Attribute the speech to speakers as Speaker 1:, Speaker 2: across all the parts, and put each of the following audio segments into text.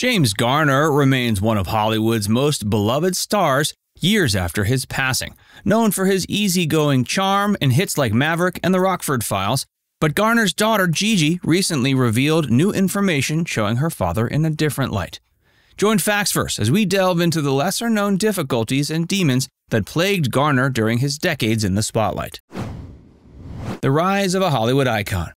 Speaker 1: James Garner remains one of Hollywood's most beloved stars years after his passing, known for his easygoing charm in hits like Maverick and The Rockford Files. But Garner's daughter, Gigi, recently revealed new information showing her father in a different light. Join Facts Verse as we delve into the lesser known difficulties and demons that plagued Garner during his decades in the spotlight. The rise of a Hollywood icon.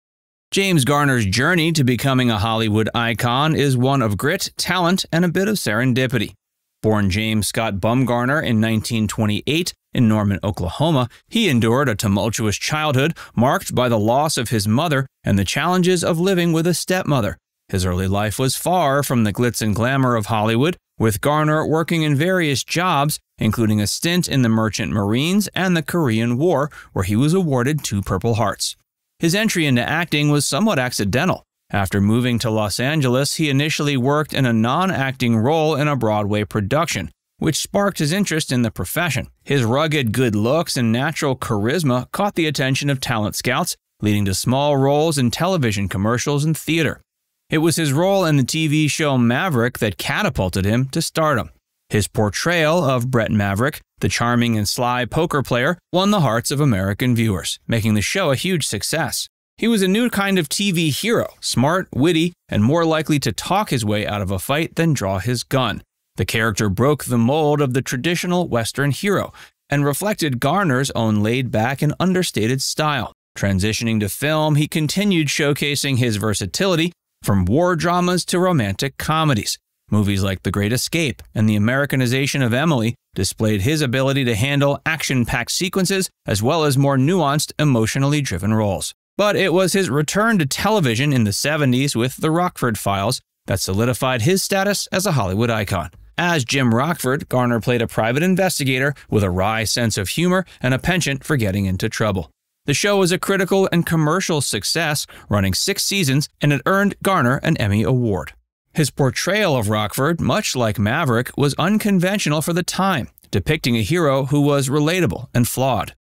Speaker 1: James Garner's journey to becoming a Hollywood icon is one of grit, talent, and a bit of serendipity. Born James Scott Bumgarner in 1928 in Norman, Oklahoma, he endured a tumultuous childhood marked by the loss of his mother and the challenges of living with a stepmother. His early life was far from the glitz and glamour of Hollywood, with Garner working in various jobs, including a stint in the Merchant Marines and the Korean War, where he was awarded two Purple Hearts. His entry into acting was somewhat accidental. After moving to Los Angeles, he initially worked in a non acting role in a Broadway production, which sparked his interest in the profession. His rugged good looks and natural charisma caught the attention of talent scouts, leading to small roles in television commercials and theater. It was his role in the TV show Maverick that catapulted him to stardom. His portrayal of Brett Maverick, the charming and sly poker player, won the hearts of American viewers, making the show a huge success. He was a new kind of TV hero, smart, witty, and more likely to talk his way out of a fight than draw his gun. The character broke the mold of the traditional Western hero and reflected Garner's own laid back and understated style. Transitioning to film, he continued showcasing his versatility from war dramas to romantic comedies. Movies like The Great Escape and the Americanization of Emily displayed his ability to handle action packed sequences as well as more nuanced, emotionally driven roles. But it was his return to television in the 70s with The Rockford Files that solidified his status as a Hollywood icon. As Jim Rockford, Garner played a private investigator with a wry sense of humor and a penchant for getting into trouble. The show was a critical and commercial success, running six seasons, and it earned Garner an Emmy Award. His portrayal of Rockford, much like Maverick, was unconventional for the time, depicting a hero who was relatable and flawed.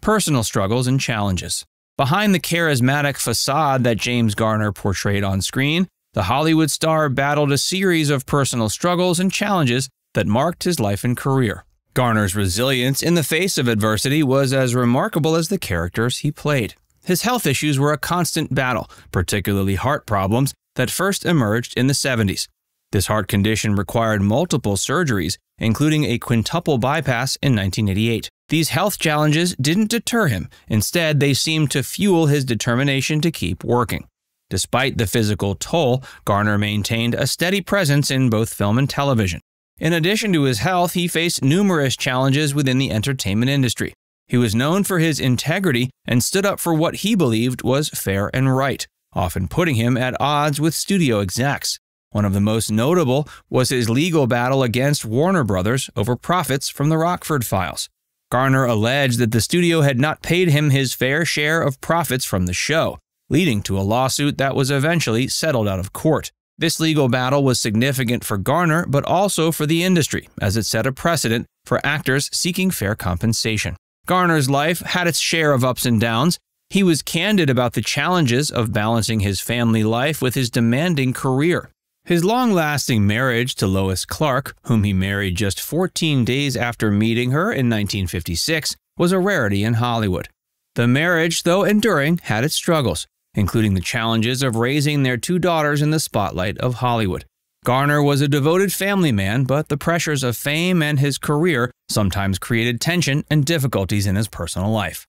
Speaker 1: Personal struggles and challenges. Behind the charismatic facade that James Garner portrayed on screen, the Hollywood star battled a series of personal struggles and challenges that marked his life and career. Garner's resilience in the face of adversity was as remarkable as the characters he played. His health issues were a constant battle, particularly heart problems, that first emerged in the 70s. This heart condition required multiple surgeries, including a quintuple bypass in 1988. These health challenges didn't deter him. Instead, they seemed to fuel his determination to keep working. Despite the physical toll, Garner maintained a steady presence in both film and television. In addition to his health, he faced numerous challenges within the entertainment industry. He was known for his integrity and stood up for what he believed was fair and right often putting him at odds with studio execs. One of the most notable was his legal battle against Warner Brothers over profits from the Rockford files. Garner alleged that the studio had not paid him his fair share of profits from the show, leading to a lawsuit that was eventually settled out of court. This legal battle was significant for Garner, but also for the industry, as it set a precedent for actors seeking fair compensation. Garner's life had its share of ups and downs, he was candid about the challenges of balancing his family life with his demanding career. His long lasting marriage to Lois Clark, whom he married just 14 days after meeting her in 1956, was a rarity in Hollywood. The marriage, though enduring, had its struggles, including the challenges of raising their two daughters in the spotlight of Hollywood. Garner was a devoted family man, but the pressures of fame and his career sometimes created tension and difficulties in his personal life.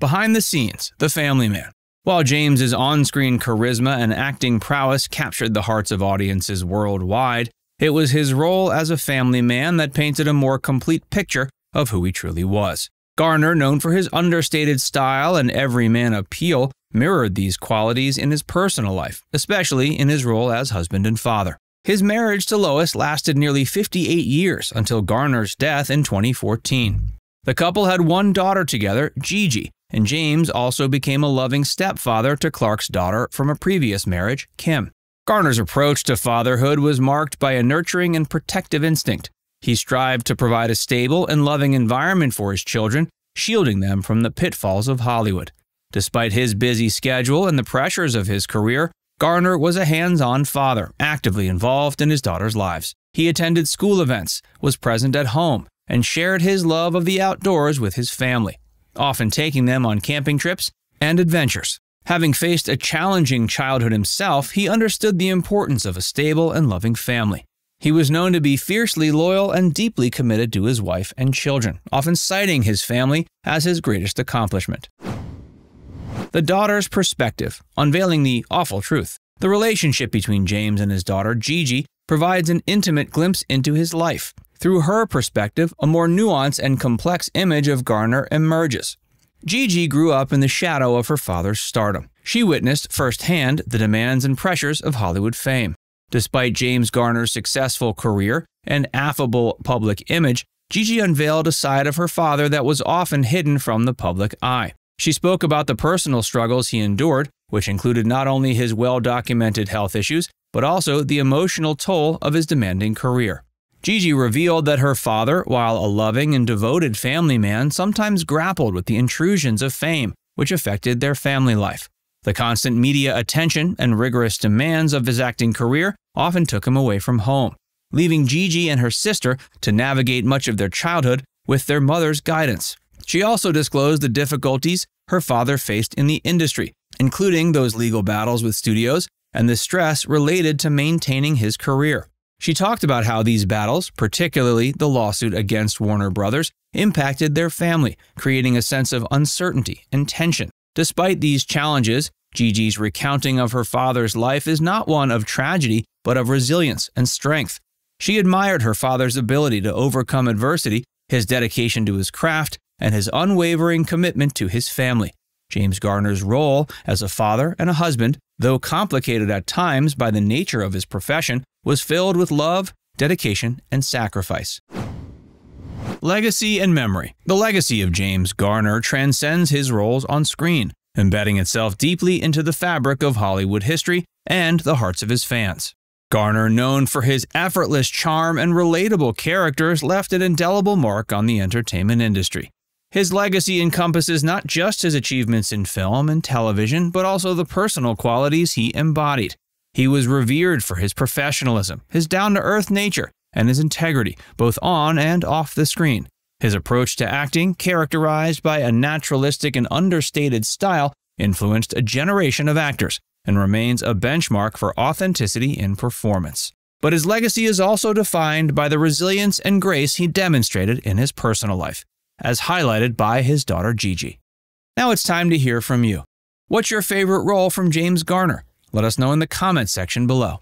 Speaker 1: Behind the scenes, The Family Man. While James's on-screen charisma and acting prowess captured the hearts of audiences worldwide, it was his role as a family man that painted a more complete picture of who he truly was. Garner, known for his understated style and everyman appeal, mirrored these qualities in his personal life, especially in his role as husband and father. His marriage to Lois lasted nearly 58 years until Garner's death in 2014. The couple had one daughter together, Gigi, and James also became a loving stepfather to Clark's daughter from a previous marriage, Kim. Garner's approach to fatherhood was marked by a nurturing and protective instinct. He strived to provide a stable and loving environment for his children, shielding them from the pitfalls of Hollywood. Despite his busy schedule and the pressures of his career, Garner was a hands on father, actively involved in his daughter's lives. He attended school events, was present at home, and shared his love of the outdoors with his family, often taking them on camping trips and adventures. Having faced a challenging childhood himself, he understood the importance of a stable and loving family. He was known to be fiercely loyal and deeply committed to his wife and children, often citing his family as his greatest accomplishment. The daughter's perspective, unveiling the awful truth. The relationship between James and his daughter, Gigi, provides an intimate glimpse into his life. Through her perspective, a more nuanced and complex image of Garner emerges. Gigi grew up in the shadow of her father's stardom. She witnessed firsthand the demands and pressures of Hollywood fame. Despite James Garner's successful career and affable public image, Gigi unveiled a side of her father that was often hidden from the public eye. She spoke about the personal struggles he endured, which included not only his well documented health issues, but also the emotional toll of his demanding career. Gigi revealed that her father, while a loving and devoted family man, sometimes grappled with the intrusions of fame, which affected their family life. The constant media attention and rigorous demands of his acting career often took him away from home, leaving Gigi and her sister to navigate much of their childhood with their mother's guidance. She also disclosed the difficulties her father faced in the industry, including those legal battles with studios and the stress related to maintaining his career. She talked about how these battles, particularly the lawsuit against Warner Brothers, impacted their family, creating a sense of uncertainty and tension. Despite these challenges, Gigi's recounting of her father's life is not one of tragedy, but of resilience and strength. She admired her father's ability to overcome adversity, his dedication to his craft, and his unwavering commitment to his family. James Garner's role as a father and a husband, though complicated at times by the nature of his profession, was filled with love, dedication, and sacrifice. Legacy and memory. The legacy of James Garner transcends his roles on screen, embedding itself deeply into the fabric of Hollywood history and the hearts of his fans. Garner, known for his effortless charm and relatable characters, left an indelible mark on the entertainment industry. His legacy encompasses not just his achievements in film and television, but also the personal qualities he embodied. He was revered for his professionalism, his down to earth nature, and his integrity, both on and off the screen. His approach to acting, characterized by a naturalistic and understated style, influenced a generation of actors and remains a benchmark for authenticity in performance. But his legacy is also defined by the resilience and grace he demonstrated in his personal life, as highlighted by his daughter Gigi. Now it's time to hear from you. What's your favorite role from James Garner? Let us know in the comments section below.